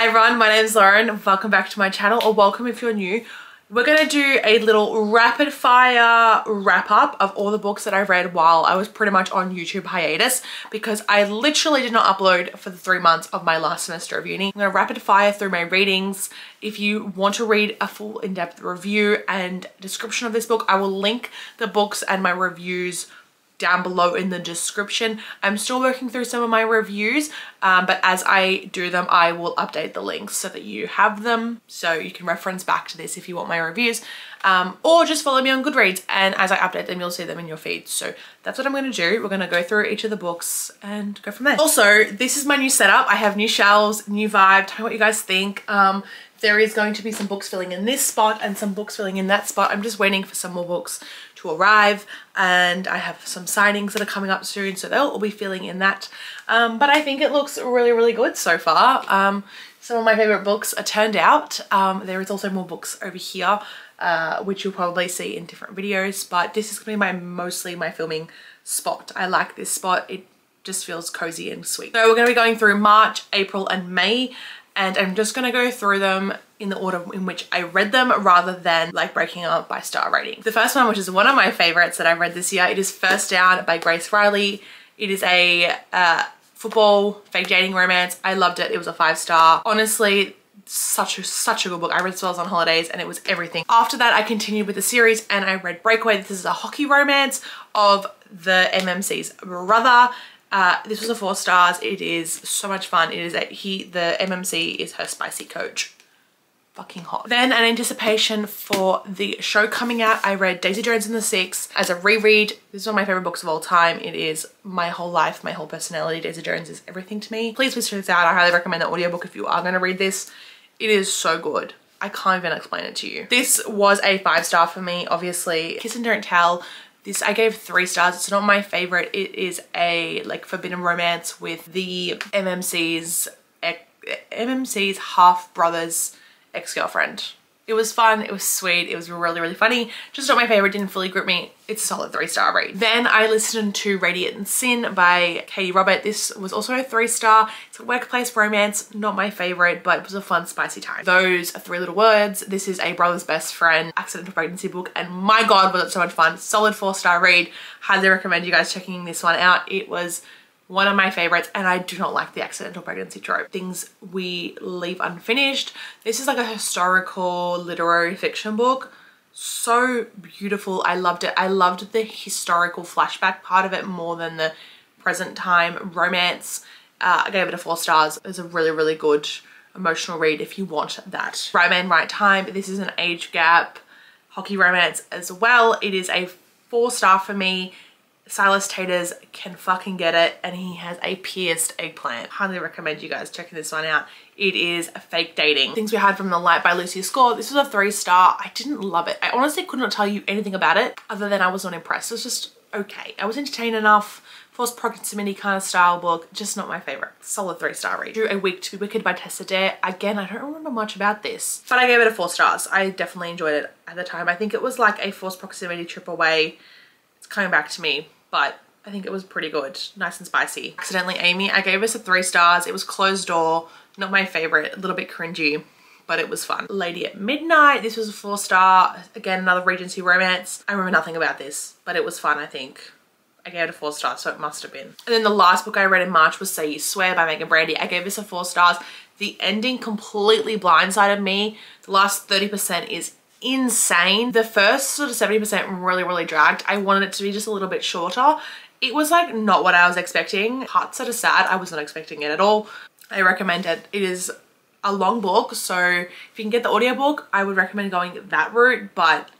Hi everyone, my name is Lauren. Welcome back to my channel or welcome if you're new. We're to do a little rapid fire wrap up of all the books that I read while I was pretty much on YouTube hiatus because I literally did not upload for the three months of my last semester of uni. I'm to rapid fire through my readings. If you want to read a full in-depth review and description of this book, I will link the books and my reviews down below in the description. I'm still working through some of my reviews, um, but as I do them, I will update the links so that you have them. So you can reference back to this if you want my reviews, um, or just follow me on Goodreads. And as I update them, you'll see them in your feed. So that's what I'm gonna do. We're gonna go through each of the books and go from there. Also, this is my new setup. I have new shelves, new vibe. Tell me what you guys think. Um, there is going to be some books filling in this spot and some books filling in that spot. I'm just waiting for some more books to arrive and I have some signings that are coming up soon so they'll all be filling in that. Um, but I think it looks really, really good so far. Um, some of my favorite books are turned out. Um, there is also more books over here uh, which you'll probably see in different videos but this is going to be my mostly my filming spot. I like this spot. It just feels cozy and sweet. So we're going to be going through March, April and May and I'm just gonna go through them in the order in which I read them rather than like breaking up by star rating. The first one, which is one of my favorites that I read this year, it is First Down by Grace Reilly. It is a uh, football fake dating romance. I loved it. It was a five star. Honestly, such a such a good book. I read Swells on Holidays and it was everything. After that, I continued with the series and I read Breakaway. This is a hockey romance of the MMC's brother uh, this was a four stars. It is so much fun. It is a, he, the MMC is her spicy coach. Fucking hot. Then an anticipation for the show coming out. I read Daisy Jones and the Six as a reread. This is one of my favorite books of all time. It is my whole life, my whole personality. Daisy Jones is everything to me. Please please check this out. I highly recommend the audiobook if you are going to read this. It is so good. I can't even explain it to you. This was a five star for me, obviously. Kiss and Don't Tell this I gave three stars. It's not my favorite. It is a like forbidden romance with the MMC's MMC's half brother's ex-girlfriend. It was fun, it was sweet, it was really, really funny. Just not my favorite, didn't fully grip me. It's a solid three star read. Then I listened to Radiant Sin by Katee Robert. This was also a three star. It's a workplace romance, not my favorite, but it was a fun, spicy time. Those are three little words. This is a brother's best friend accidental pregnancy book and my God, was it so much fun. Solid four star read. Highly recommend you guys checking this one out. It was one of my favorites and I do not like the accidental pregnancy trope. Things we leave unfinished. This is like a historical literary fiction book. So beautiful. I loved it. I loved the historical flashback part of it more than the present time romance. Uh, I gave it a four stars. It was a really, really good emotional read if you want that. Right man, right time. This is an age gap hockey romance as well. It is a four star for me. Silas Taters can fucking get it and he has a pierced eggplant. Highly recommend you guys checking this one out. It is fake dating. Things We Hide from the Light by Lucy Score. This was a three star. I didn't love it. I honestly could not tell you anything about it other than I was not impressed. It was just okay. I was entertained enough. Forced proximity kind of style book. Just not my favorite. Solid three star read. Drew A Week to be Wicked by Tessa Dare. Again, I don't remember much about this, but I gave it a four stars. I definitely enjoyed it at the time. I think it was like a forced proximity trip away. It's coming back to me but I think it was pretty good, nice and spicy. Accidentally Amy, I gave this a three stars. It was closed door, not my favorite, a little bit cringy, but it was fun. Lady at Midnight, this was a four star. Again, another Regency romance. I remember nothing about this, but it was fun, I think. I gave it a four star, so it must have been. And then the last book I read in March was Say You Swear by Meagan Brandy. I gave this a four stars. The ending completely blindsided me. The last 30% is insane. The first sort of 70% really, really dragged. I wanted it to be just a little bit shorter. It was like not what I was expecting. Parts sort sad. I was not expecting it at all. I recommend it. It is a long book, so if you can get the audiobook, I would recommend going that route, but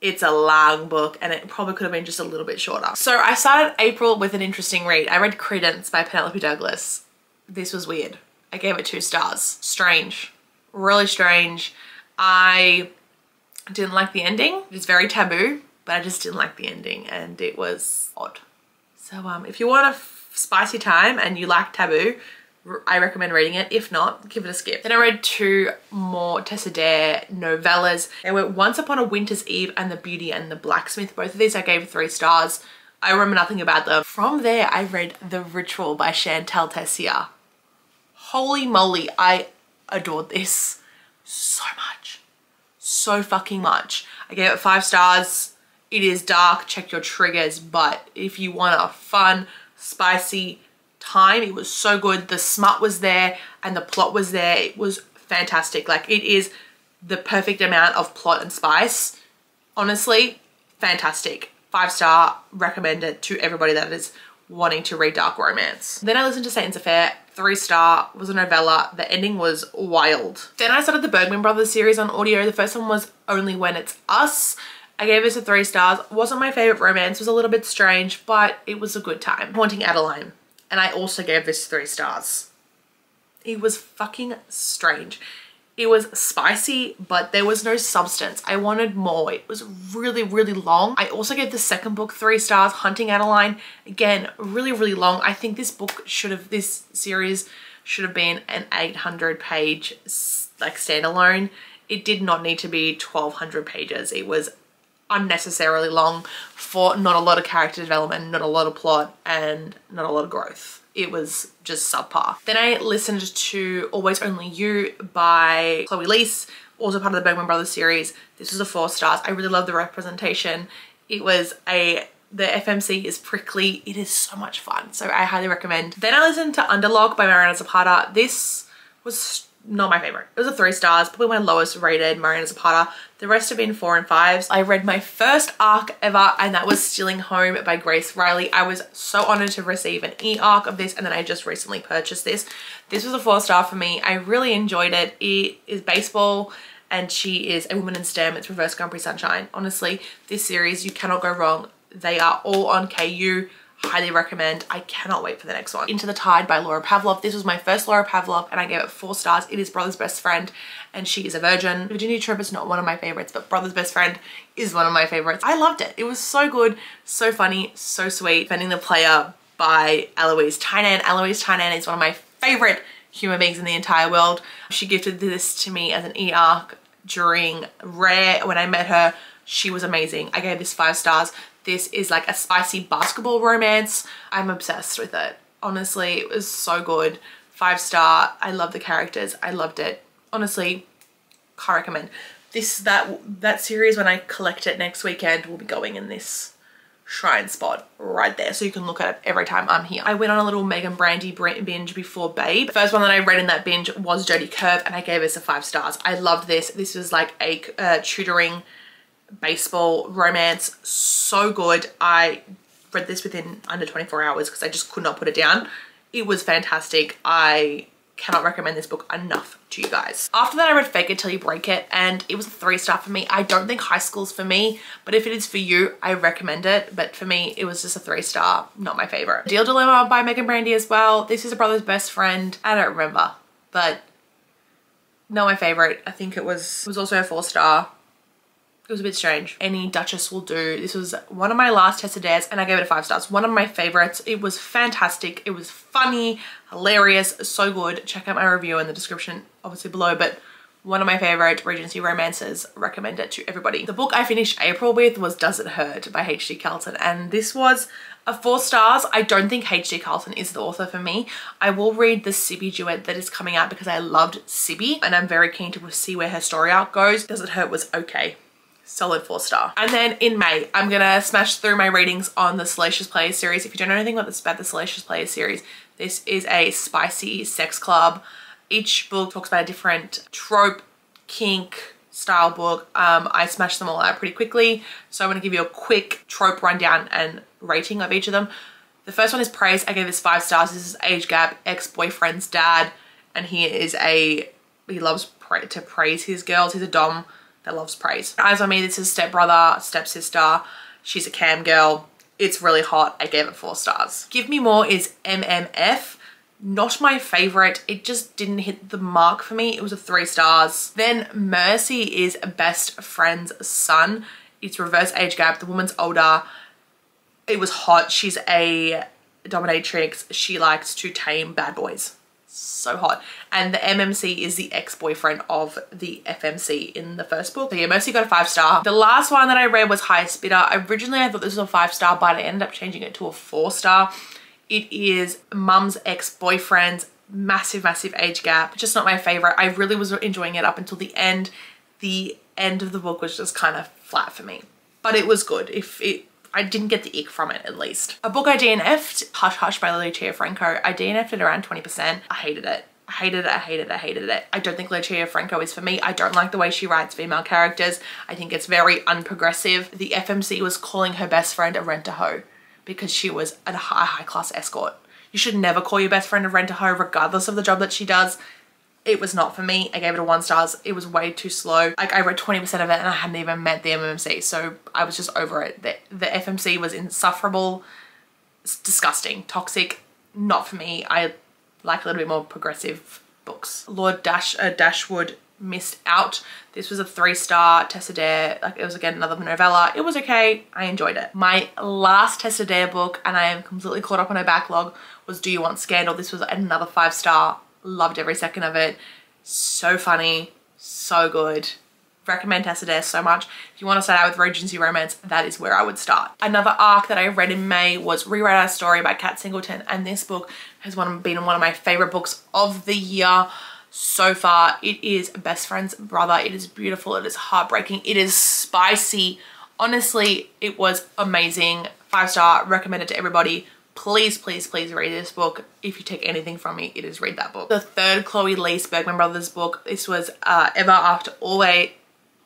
it's a long book and it probably could have been just a little bit shorter. So I started April with an interesting read. I read Credence by Penelope Douglas. This was weird. I gave it two stars. Strange. Really strange. I didn't like the ending. It's very taboo, but I just didn't like the ending and it was odd. So um, if you want a spicy time and you like taboo, I recommend reading it. If not, give it a skip. Then I read two more Tessa Dare novellas. They were Once Upon a Winter's Eve and The Beauty and the Blacksmith. Both of these I gave three stars. I remember nothing about them. From there, I read The Ritual by Shantel Tessier. Holy moly, I adored this so much. So fucking much. I gave it five stars. It is dark, check your triggers, but if you want a fun, spicy time, it was so good. The smut was there and the plot was there. It was fantastic. Like it is the perfect amount of plot and spice. Honestly, fantastic. Five star, recommend it to everybody that is wanting to read dark romance. Then I listened to Satan's Affair, three star, was a novella. The ending was wild. Then I started the Bergman Brothers series on audio. The first one was Only When It's Us. I gave this a three stars. Wasn't my favorite romance, was a little bit strange, but it was a good time. Haunting Adeline. And I also gave this three stars. It was fucking strange. It was spicy, but there was no substance. I wanted more. It was really, really long. I also gave the second book three stars, Hunting Adeline. Again, really, really long. I think this book should have, this series should have been an 800 page like standalone. It did not need to be 1200 pages. It was unnecessarily long for not a lot of character development, not a lot of plot, and not a lot of growth. It was just subpar. Then I listened to Always Only You by Chloe Liese, also part of the Bergman Brothers series. This was a four stars. I really love the representation. It was a the FMC is prickly. It is so much fun. So I highly recommend. Then I listened to Under Locke by Mariana Zapata. This was not my favorite. It was a three stars, probably my lowest rated Mariana Zapata. The rest have been four and fives. I read my first ARC ever and that was Stealing Home by Grace Reilly. I was so honored to receive an e-ARC of this and then I just recently purchased this. This was a four star for me. I really enjoyed it. It is baseball and she is a woman in STEM. It's Reverse Grumpy Sunshine. Honestly, this series, you cannot go wrong. They are all on KU highly recommend. I cannot wait for the next one. Into the Tide by Laura Pavlov. This was my first Laura Pavlov and I gave it four stars. It is Brother's Best Friend and she is a virgin. Virginia Tripp is not one of my favorites, but Brother's Best Friend is one of my favorites. I loved it. It was so good, so funny, so sweet. Defending the Player by Eloise Tynan. Eloise Tynan is one of my favorite human beings in the entire world. She gifted this to me as an e-arc during Rare when I met her. She was amazing. I gave this five stars. This is like a spicy basketball romance. I'm obsessed with it. Honestly, it was so good. Five star. I love the characters. I loved it. Honestly, can't recommend. This, that, that series, when I collect it next weekend, will be going in this shrine spot right there so you can look at it every time I'm here. I went on a little Meagan Brandy binge before Babe. First one that I read in that binge was Dirty Curve and I gave this a five stars. I loved this. This was like a uh, tutoring baseball romance. So good. I read this within under 24 hours because i just could not put it down. It was fantastic. I cannot recommend this book enough to you guys. After that i read fake it till you break it and it was a three star for me. I don't think high school's for me but if it is for you i recommend it. But for me it was just a three star. Not my favorite. Deal dilemma by meagan brandy as well. This is a brother's best friend. I don't remember but not my favorite. I think it was it was also a four star it was a bit strange. Any Duchess will do. This was one of my last Tessa Dares and I gave it a five stars. One of my favorites. It was fantastic. It was funny, hilarious, so good. Check out my review in the description obviously below but one of my favorite Regency romances. Recommend it to everybody. The book I finished April with was Does It Hurt by H.D. Carlton and this was a four stars. I don't think H.D. Carlton is the author for me. I will read the Sibby duet that is coming out because I loved Sibby and I'm very keen to see where her story arc goes. Does It Hurt was okay solid four star. And then in May, I'm gonna smash through my readings on the Salacious Players series. If you don't know anything about, this, about the Salacious Players series, this is a spicy sex club. Each book talks about a different trope, kink, style book. Um, I smashed them all out pretty quickly. So I'm gonna give you a quick trope rundown and rating of each of them. The first one is Praise. I gave this five stars. This is age gap, ex-boyfriend's dad. And he is a, he loves to praise his girls. He's a dom that loves praise. Eyes on Me, this is stepbrother, stepsister. She's a cam girl. It's really hot. I gave it four stars. Give Me More is MMF. Not my favorite. It just didn't hit the mark for me. It was a three stars. Then Mercy is Best Friend's Son. It's reverse age gap. The woman's older. It was hot. She's a dominatrix. She likes to tame bad boys so hot. And the MMC is the ex-boyfriend of the FMC in the first book. So yeah, Mercy got a five star. The last one that I read was Highest Bidder. Originally, I thought this was a five star, but I ended up changing it to a four star. It is mum's ex-boyfriend's massive, massive age gap. Just not my favorite. I really was enjoying it up until the end. The end of the book was just kind of flat for me, but it was good. If it, I didn't get the ick from it at least. A book I DNF'd, Hush Hush by Lucia Franco. I DNF'd it around 20%. I hated it. I hated it, I hated it, I hated it. I don't think Lucia Franco is for me. I don't like the way she writes female characters. I think it's very unprogressive. The FMC was calling her best friend a rent-a-hoe because she was a high, high class escort. You should never call your best friend a rent-a-hoe regardless of the job that she does. It was not for me. I gave it a one stars. It was way too slow. Like I read 20% of it and I hadn't even met the MMC. So I was just over it. The, the FMC was insufferable, it's disgusting, toxic, not for me. I like a little bit more progressive books. Lord Dash uh, Dashwood missed out. This was a three star Tessa Dare, like it was again another novella. It was okay, I enjoyed it. My last Tessa Dare book, and I am completely caught up on her backlog, was Do You Want Scandal? This was another five star, loved every second of it. So funny, so good. Recommend Tessa so much. If you want to start out with Regency Romance, that is where I would start. Another arc that I read in May was Rewrite Our Story by Kat Singleton, and this book has one, been one of my favorite books of the year so far. It is Best Friend's Brother. It is beautiful. It is heartbreaking. It is spicy. Honestly, it was amazing. Five star, recommended to everybody. Please, please, please read this book. If you take anything from me, it is read that book. The third Chloe Liese Bergman Brothers book. This was uh, Ever After Always.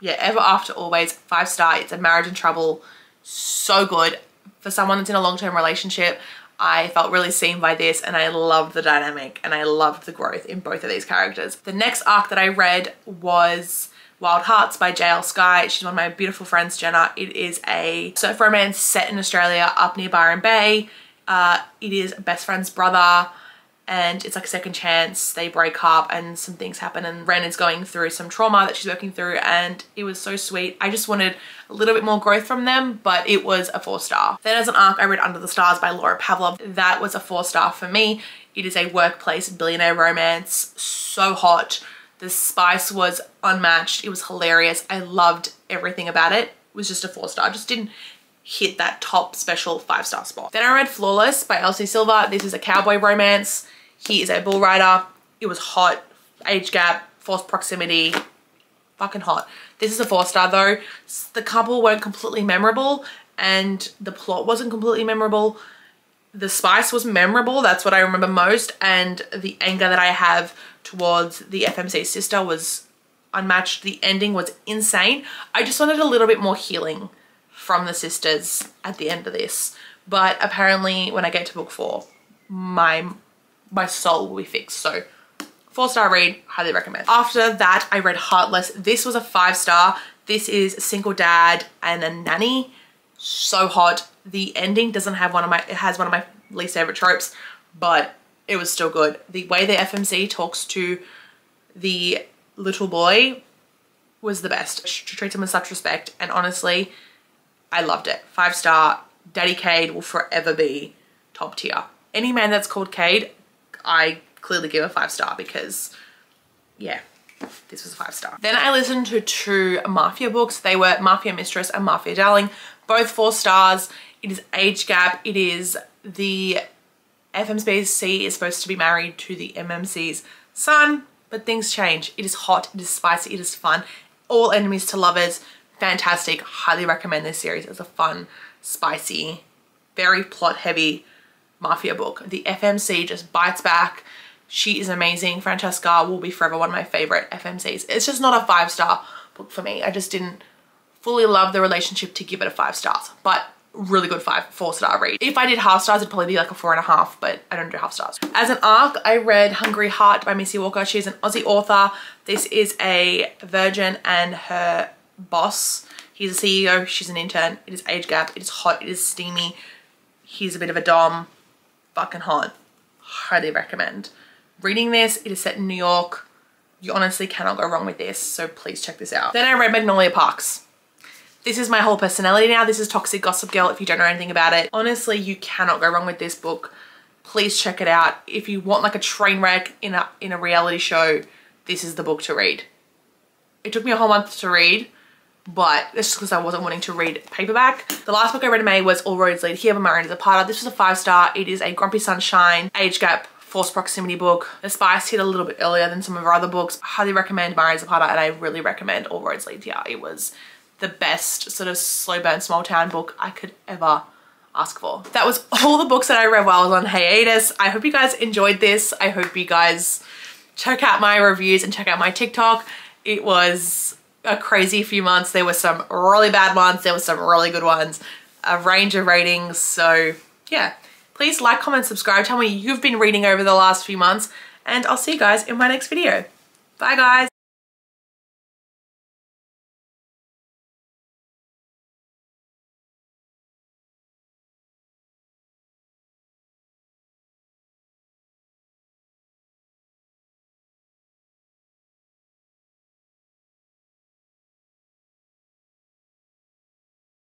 Yeah, Ever After Always. Five star. It's a marriage in trouble. So good. For someone that's in a long-term relationship, I felt really seen by this and I loved the dynamic and I loved the growth in both of these characters. The next arc that I read was Wild Hearts by JL Sky. She's one of my beautiful friends, Jenna. It is a surf romance set in Australia up near Byron Bay. Uh, it is a best friend's brother and it's like a second chance they break up and some things happen and Ren is going through some trauma that she's working through and it was so sweet. I just wanted a little bit more growth from them but it was a four star. Then as an arc I read Under the Stars by Laura Pavlov. That was a four star for me. It is a workplace billionaire romance, so hot. The spice was unmatched. It was hilarious. I loved everything about it. It was just a four star. just didn't hit that top special five star spot. Then I read Flawless by Elsie Silver. This is a cowboy romance. He is a bull rider. It was hot, age gap, forced proximity, fucking hot. This is a four star though. The couple weren't completely memorable and the plot wasn't completely memorable. The spice was memorable, that's what I remember most, and the anger that I have towards the FMC sister was unmatched. The ending was insane. I just wanted a little bit more healing from the sisters at the end of this. But apparently when I get to book four, my my soul will be fixed. So four star read, highly recommend. After that, I read Heartless. This was a five star. This is a single dad and a nanny. So hot. The ending doesn't have one of my, it has one of my least favorite tropes, but it was still good. The way the FMC talks to the little boy was the best. She treats him with such respect and honestly, I loved it. Five star. Daddy Cade will forever be top tier. Any man that's called Cade, I clearly give a five star because yeah, this was a five star. Then I listened to two Mafia books. They were Mafia Mistress and Mafia Darling, both four stars. It is age gap. It is the FMC is supposed to be married to the MMC's son, but things change. It is hot, it is spicy, it is fun. All enemies to lovers, fantastic. Highly recommend this series. It's a fun, spicy, very plot heavy Mafia book. The FMC just bites back. She is amazing. Francesca will be forever one of my favorite FMCs. It's just not a five star book for me. I just didn't fully love the relationship to give it a five stars, but really good five, four star read. If I did half stars, it'd probably be like a four and a half, but I don't do half stars. As an arc, I read Hungry Heart by Missy Walker. She's an Aussie author. This is a virgin and her boss. He's a CEO, she's an intern. It is age gap, it is hot, it is steamy. He's a bit of a dom fucking hot. Highly recommend. Reading this, it is set in New York. You honestly cannot go wrong with this, so please check this out. Then I read Magnolia Parks. This is my whole personality now. This is Toxic Gossip Girl if you don't know anything about it. Honestly, you cannot go wrong with this book. Please check it out. If you want like a train wreck in a, in a reality show, this is the book to read. It took me a whole month to read but it's just because I wasn't wanting to read paperback. The last book I read in May was All Roads Lead Here by Miranda Zapata. This was a five star. It is a Grumpy Sunshine, age gap, Forced Proximity book. The Spice hit a little bit earlier than some of our other books. I highly recommend Maria Zapata and I really recommend All Roads Lead Here. It was the best sort of slow burn small town book I could ever ask for. That was all the books that I read while I was on hiatus. I hope you guys enjoyed this. I hope you guys check out my reviews and check out my TikTok. It was a crazy few months. There were some really bad ones. There were some really good ones. A range of ratings. So yeah, please like, comment, subscribe. Tell me you've been reading over the last few months and I'll see you guys in my next video. Bye guys.